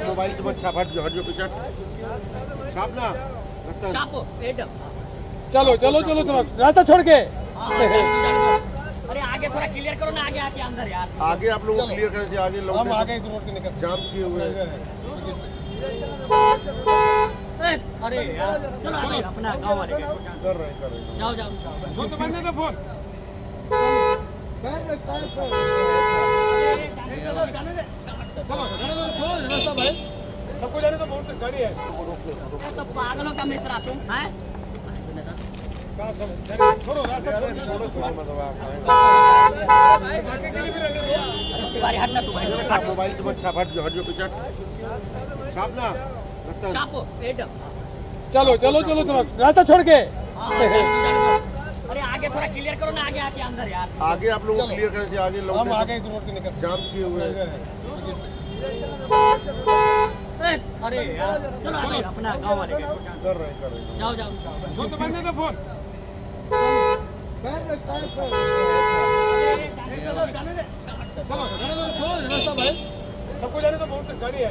Mobile तो अच्छा जो हट जो पीछे छाप ना छापो एकदम चलो चलो चलो चलो रास्ता छोड़ के अरे आगे थोड़ा क्लियर करो ना आगे आके अंदर यार आगे आप लोग क्लियर करें आगे लोग हम आगे रोड के निकल जाम किए हुए हैं अरे यार चलो अपना गाँव वाले कर रहे कर रहे जाओ जाओ जाओ। तो बनने दो फ़ोन। बैठ जा साइड पर चलो जाने दे चलो जाने दो छोड़ रास्ता भाई सबको जाने तो बहुत गाड़ी है? तो पागलों का मिश्रा तुम हैं दो, छोड़ो रास्ता छोड़ो। छोड़ो मतलब आप आए। बाकी के लिए भी रहने दो। अरे हटना तू भाई मोबाइल तो मत छाप हट जो हट जो पीछे। छाप ना लगता है। चापो पेट चलो चलो चलो चलो रास्ता छोड़ के। अरे आगे थोड़ा क्लियर करो ना आगे आके अंदर यार। आगे आप लोगों को क्लियर करने आगे लोग हम आगे रोड पे निकल जाम किए हुए हैं। अरे यार चलो अपना गाँव वाले कर रहे कर रहे जाओ जाओ जाओ। फ़ोन तो बनने दो फ़ोन। चलो जाने दो, छोड़ रास्ता भाई। सबको जाने तो बहुत गाड़ी है।